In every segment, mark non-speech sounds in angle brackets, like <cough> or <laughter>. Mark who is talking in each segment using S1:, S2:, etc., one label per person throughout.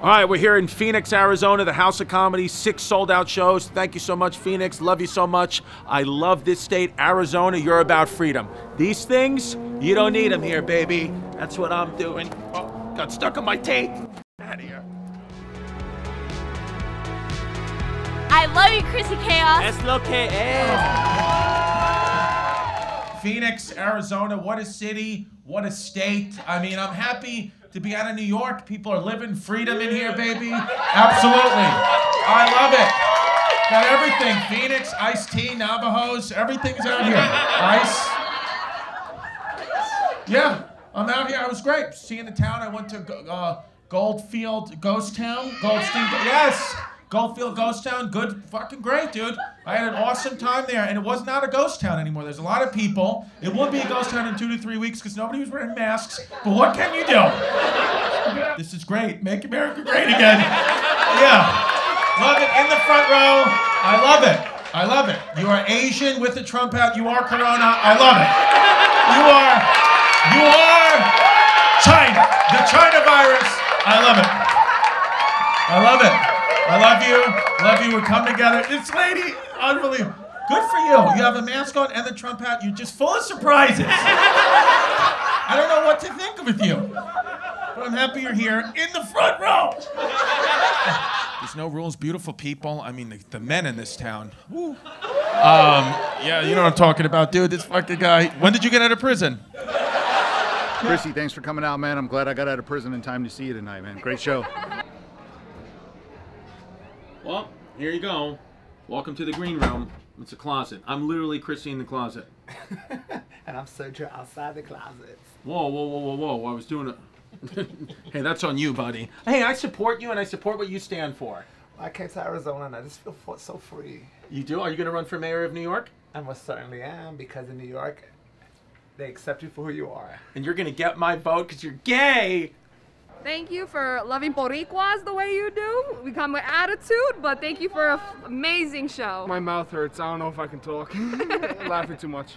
S1: All right, we're here in Phoenix, Arizona, the House of Comedy, six sold out shows. Thank you so much, Phoenix. Love you so much. I love this state. Arizona, you're about freedom. These things, you don't need them here, baby. That's what I'm doing. Oh, got stuck on my tape. Out of here.
S2: I love you, Chrissy Chaos.
S1: Es lo que es. Phoenix, Arizona, what a city, what a state. I mean, I'm happy to be out of New York. People are living freedom in here, baby. Absolutely. I love it. Got everything. Phoenix, iced tea, Navajos, everything's out here. Ice. Yeah, I'm out here. I was great. Seeing the town. I went to uh, Goldfield Ghost Town. Goldstein. Yes. Goldfield Ghost Town, good, fucking great, dude. I had an awesome time there, and it was not a ghost town anymore. There's a lot of people. It will be a ghost town in two to three weeks because nobody was wearing masks. But what can you do? This is great. Make America great again. Yeah. Love it. In the front row. I love it. I love it. You are Asian with the Trump hat. You are Corona. I love it. You are, you are China. The China virus. I love it. I love it. I love you. Love you. We come together. This lady, unbelievable. Good for you. You have a mask on and the Trump hat. You're just full of surprises. I don't know what to think with you. But I'm happy you're here in the front row. There's no rules, beautiful people. I mean, the, the men in this town. Um, yeah, you know what I'm talking about, dude. This fucking guy. When did you get out of prison?
S3: Chrissy, thanks for coming out, man. I'm glad I got out of prison in time to see you tonight, man. Great show.
S1: Well, here you go. Welcome to the green room. It's a closet. I'm literally Chrissy in the closet. <laughs>
S4: and I'm Sergio outside the closet.
S1: Whoa, whoa, whoa, whoa, whoa. I was doing it. <laughs> hey, that's on you, buddy. Hey, I support you and I support what you stand for.
S4: I came to Arizona and I just feel so free.
S1: You do? Are you going to run for mayor of New York?
S4: I most certainly am because in New York, they accept you for who you are.
S1: And you're going to get my vote because you're gay.
S5: Thank you for loving Boricuas the way you do. We come with attitude, but thank you for an amazing show.
S6: My mouth hurts. I don't know if I can talk. Laughing too much.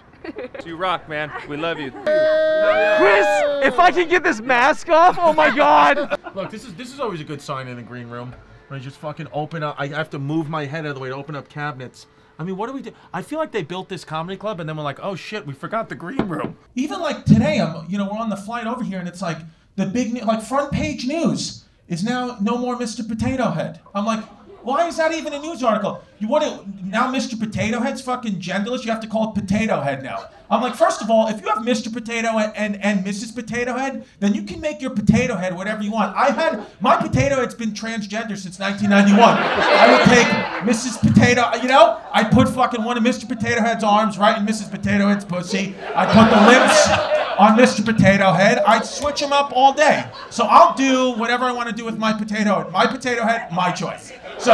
S7: You rock, man. We love you.
S8: Chris, if I can get this mask off, oh my god!
S1: Look, this is this is always a good sign in the green room. When I just fucking open up, I have to move my head out of the way to open up cabinets. I mean, what do we do? I feel like they built this comedy club and then we're like, oh shit, we forgot the green room. Even like today, I'm, you know, we're on the flight over here and it's like, the big like front page news is now no more Mr. Potato Head. I'm like, why is that even a news article? You want to now Mr. Potato Head's fucking genderless. You have to call it Potato Head now. I'm like, first of all, if you have Mr. Potato Head and, and Mrs. Potato Head, then you can make your potato head whatever you want. I had my potato head's been transgender since 1991. I would take Mrs. Potato, you know, I put fucking one of Mr. Potato Head's arms right in Mrs. Potato Head's pussy. I put the lips on Mr. Potato Head. I'd switch them up all day. So I'll do whatever I want to do with my potato head. My potato head, my choice. So,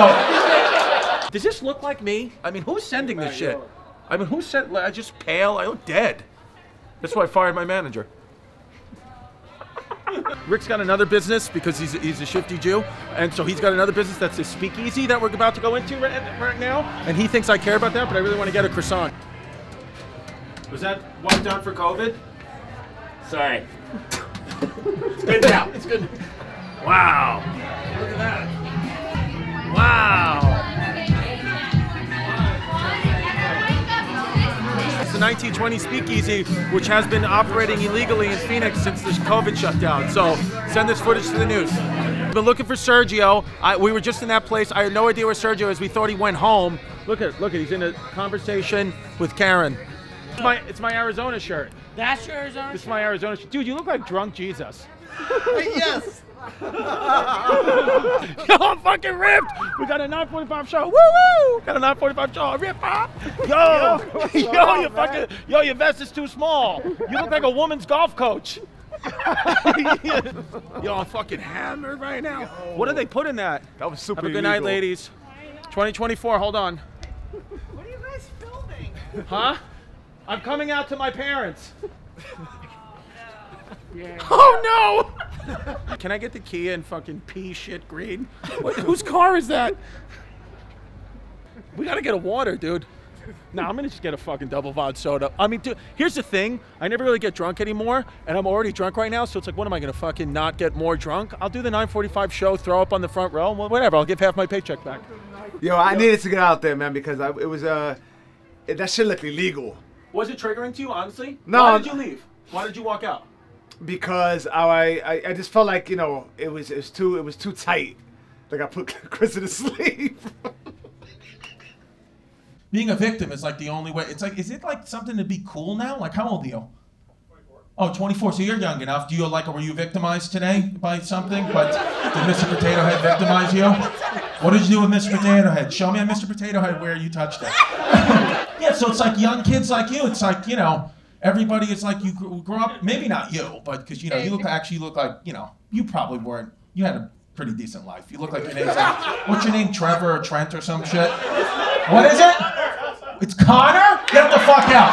S1: does this look like me? I mean, who's sending this shit? I mean, who sent? I just pale. I look dead. That's why I fired my manager. <laughs> Rick's got another business because he's, he's a shifty Jew, and so he's got another business that's a speakeasy that we're about to go into right, right now, and he thinks I care about that, but I really want to get a croissant. Was that wiped out for COVID? Sorry. it's good now. It's good. Wow. Look at that. Wow. It's the 1920 Speakeasy, which has been operating illegally in Phoenix since the COVID shutdown. So send this footage to the news. Been looking for Sergio. I, we were just in that place. I had no idea where Sergio is. We thought he went home. Look at, look at, he's in a conversation with Karen. It's my, it's my Arizona shirt.
S9: That's your Arizona
S1: This is my Arizona shirt. Dude, you look like drunk Jesus.
S9: yes. <laughs>
S1: Yo, I'm fucking ripped. We got a 945 show. Woo woo. Got a 945 show. Rip pop. Yo, yo, yo, your fucking, yo, your vest is too small. You look like a woman's golf coach. <laughs> yo, I'm fucking hammered right now. What did they put in that?
S8: That was super
S1: Have a good night, ladies. 2024. Hold on.
S9: What are you guys filming?
S1: Huh? I'm coming out to my parents. <laughs> Oh no! <laughs> Can I get the key and fucking pea shit green? <laughs> What, whose car is that? We gotta get a water, dude.
S10: Nah, I'm gonna just get a fucking double vodka soda. I mean, dude, here's the thing. I never really get drunk anymore, and I'm already drunk right now. So it's like, what am I gonna fucking not get more drunk? I'll do the 9:45 show, throw up on the front row, well, whatever. I'll give half my paycheck back.
S11: Yo, I needed to get out there, man, because I, it was uh, it, that shit looked illegal.
S10: Was it triggering to you, honestly?
S11: No.
S10: Why did you leave? Why did you walk out?
S11: because I, I I just felt like you know it was it was too it was too tight. Like I put <laughs> Chris to sleep.
S1: Being a victim is like the only way. It's like, is it like something to be cool now? Like, how old are you? Oh, 24. So you're young enough. Do you like, were you victimized today by something? But did Mr. Potato Head victimize you? What did you do with Mr. Potato Head? Show me on Mr. Potato Head where you touched it. <laughs> yeah, so it's like young kids like you. It's like, you know, everybody is like you grew up, maybe not you, but because, you know, you look actually look like, you know, you probably weren't, you had a pretty decent life. You look like your name's like, what's your name, Trevor or Trent or some shit? What is it? It's Connor? Get the fuck out.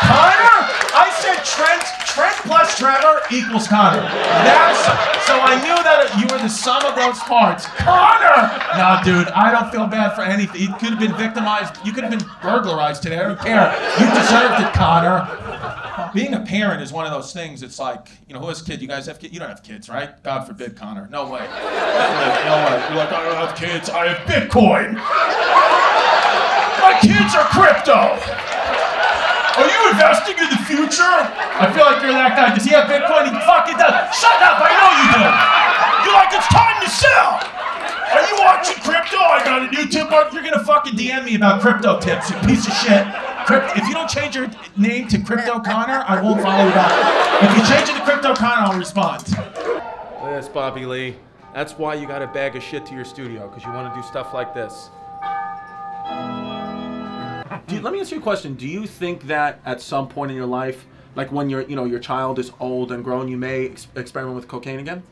S1: Connor? I said Trent. Trent plus Trevor equals Connor. That's so I knew that you were the sum of those parts. Connor! No, dude, I don't feel bad for anything. You could have been victimized. You could have been burglarized today. I don't care. You deserved it, Connor. Being a parent is one of those things. It's like, you know, who has kids? You guys have kids? You don't have kids, right? God forbid, Connor. No way. No way. You're like, I don't have kids. I have Bitcoin. My kids are crypto. Are you investing in the future? I feel like you're that guy. Does he have Bitcoin? He fucking does. Shut up! I know you do. You're like, it's time to sell. Are you watching crypto? I got a new tip. on- You're gonna fucking DM me about crypto tips, you piece of shit. Crypt- if you don't change your name to Crypto Connor, I won't follow you back. If you change it to Crypto Connor, I'll respond.
S7: Yes, Bobby Lee. That's why you got a bag of shit to your studio, because you want to do stuff like this.
S10: You, let me ask you a question. Do you think that at some point in your life, like when your you know your child is old and grown, you may ex- experiment with cocaine again?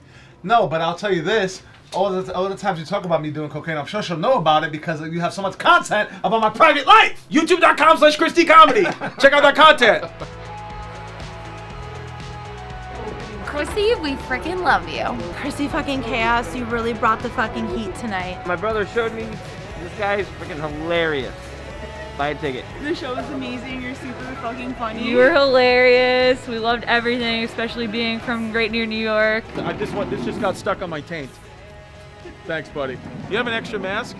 S11: no, but I'll tell you this. All the, all the times you talk about me doing cocaine, I'm sure she'll know about it because you have so much content about my private life.
S10: YouTube.com slash Chris D Comedy. Check out that content.
S2: Chrissy, we freaking love you.
S12: Chrissy fucking chaos, you really brought the fucking heat tonight.
S8: My brother showed me this guy is freaking hilarious. Buy a ticket.
S9: The show was amazing. You're super fucking funny.
S13: You were hilarious. We loved everything, especially being from Great Near New York.
S10: I just want this just got stuck on my taint. Thanks, buddy. You have an extra mask?